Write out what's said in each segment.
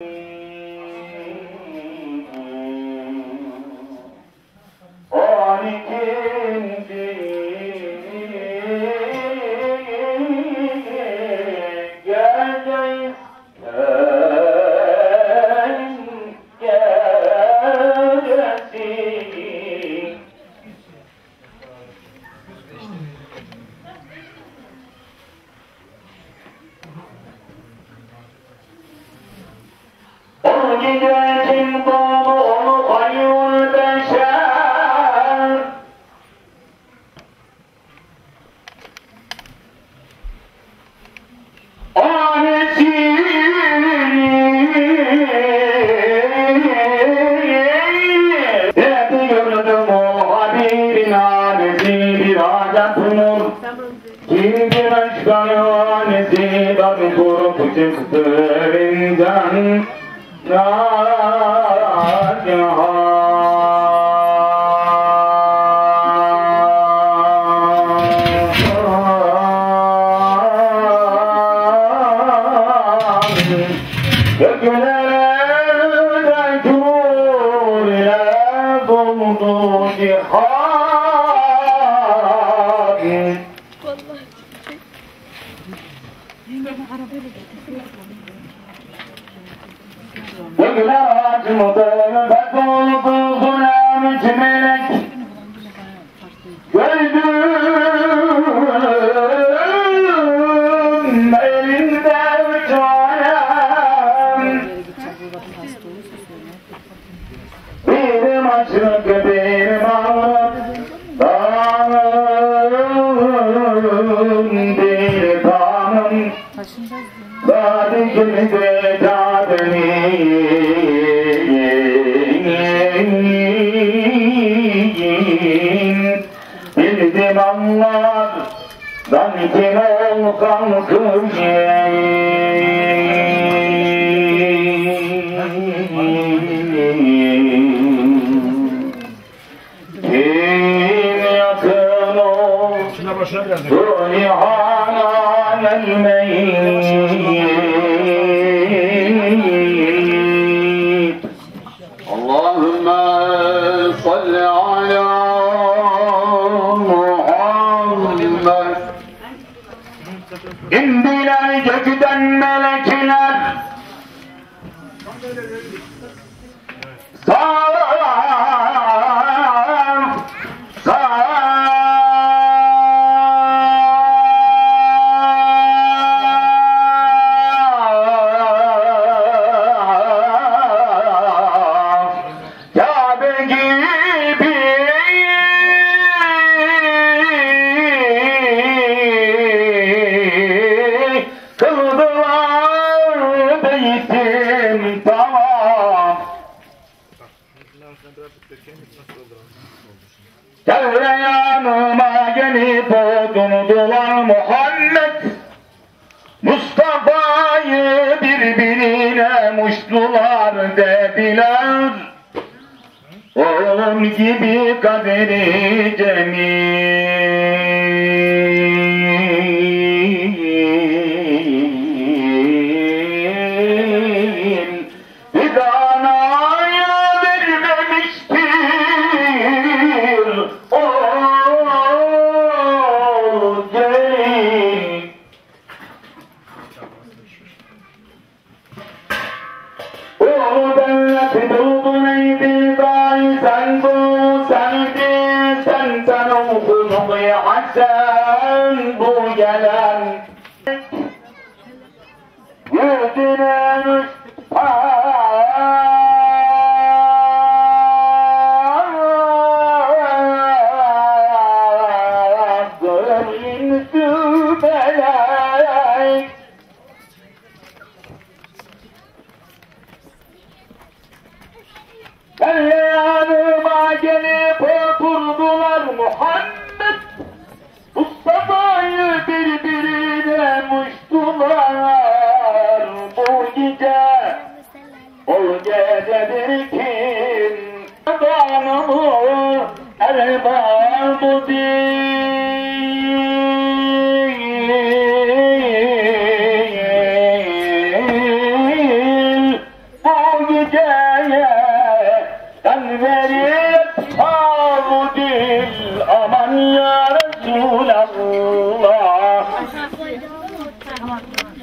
you. Şimdi başkanı annesi Tabi kurup çıktı evinden والله جڳو açmadı ve doldu zulüm içmelek Gördüm elinde uçayan Bir maçlık bir mağlup Dağın bir dağın Sadece cadeni başına biraz. Hanan el. Devreyanıma gelip oturdular Muhammed. Mustafa'yı birbirine muştular dediler. Oğlum gibi kaderi cemil Gracias.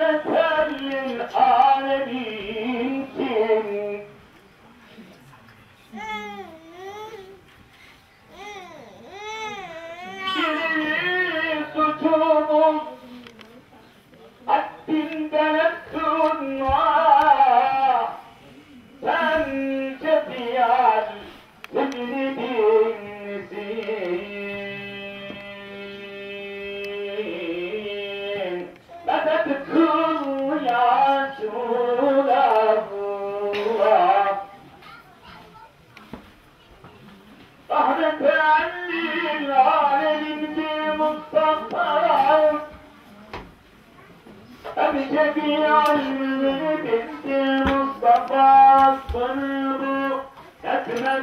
رحمة للعالمين.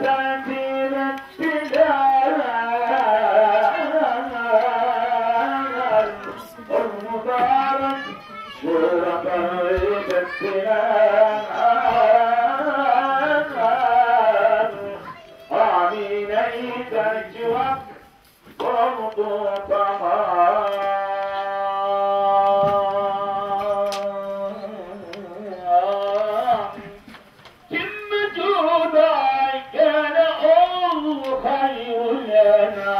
Santa.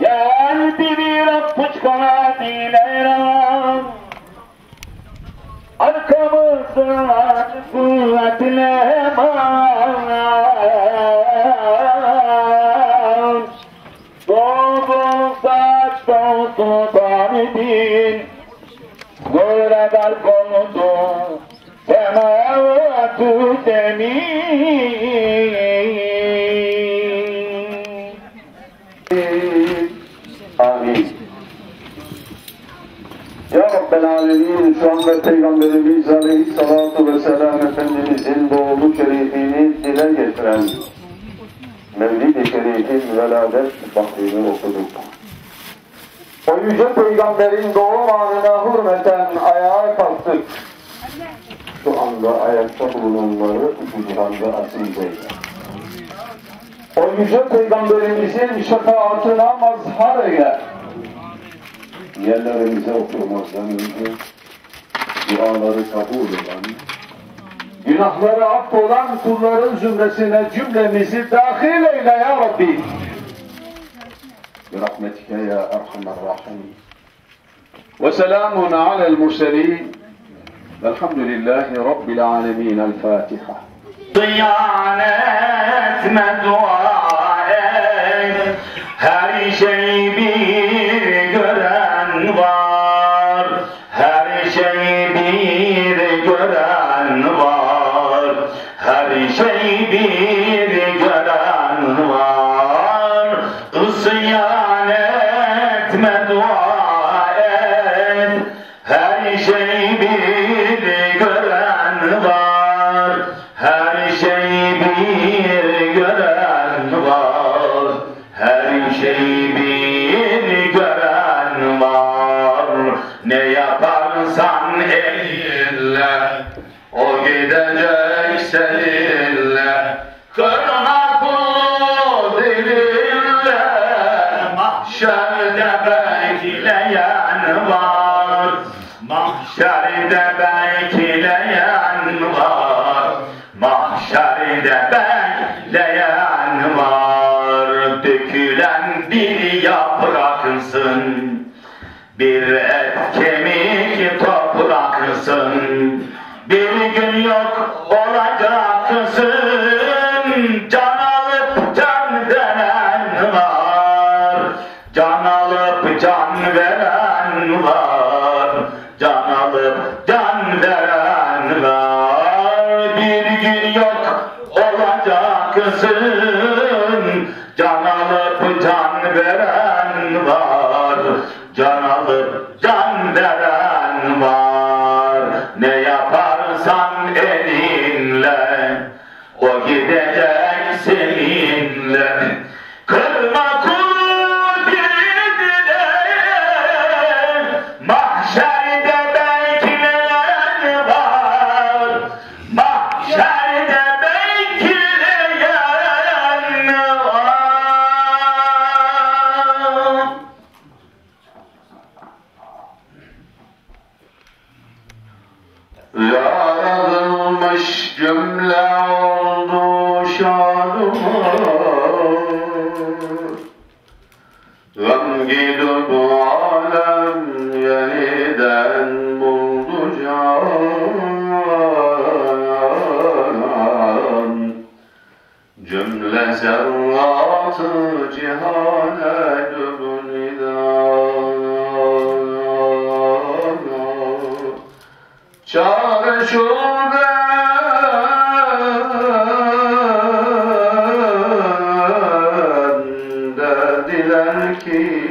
Gel bir öpüç kanadıyla Arkamızdan kuvvetle man Doğdu saç doğdu tanidin Böyle kalp oldu Semavatü demin Rabbel Alemin şu anda Peygamberimiz Aleyhisselatü Vesselam Efendimizin doğumu şerifini dile getiren Mevlid-i Şerif'in veladet bahrini okuduk. O yüce peygamberin doğum anına hürmeten ayağa kalktık. Şu anda ayakta bulunanları cihanda aziz eyle. O yüce peygamberimizin şefaatine mazhar eyle. Yerlerimize oturmaktan önce duaları kabul eden, günahları affolan kulların zümresine cümlemizi dahil eyle ya Rabbi. برحمتك يا أرحم الراحمين وسلام على المرسلين والحمد لله رب العالمين الفاتحة Ziyan etme bekleyen var. Mahşerde bekleyen var. Dökülen bir yapraksın bir et kemik topraksın Bir gün yok olacaksın Can alıp can veren var. Can alıp can veren var. Can alıp olacaksın Gam gidip alem yeniden buldu can. Cümle zerratı cihane şube دلالك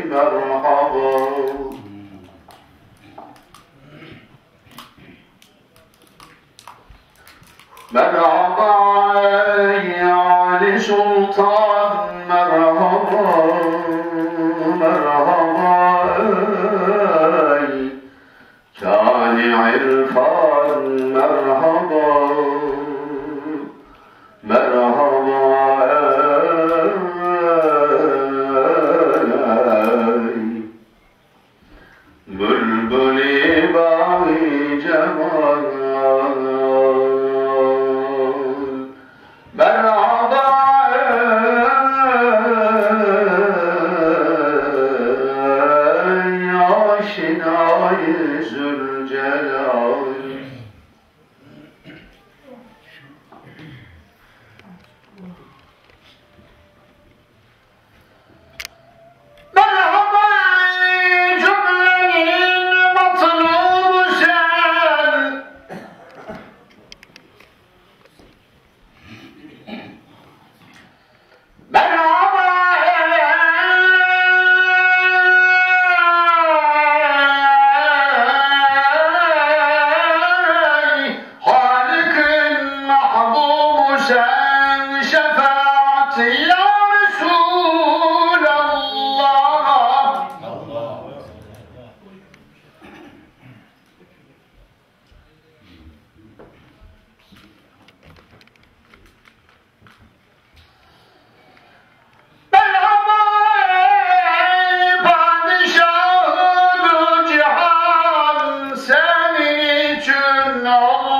مرحبا من عطى علي علي سلطان مرحبا مرحبا كان عرفان مرحبا الله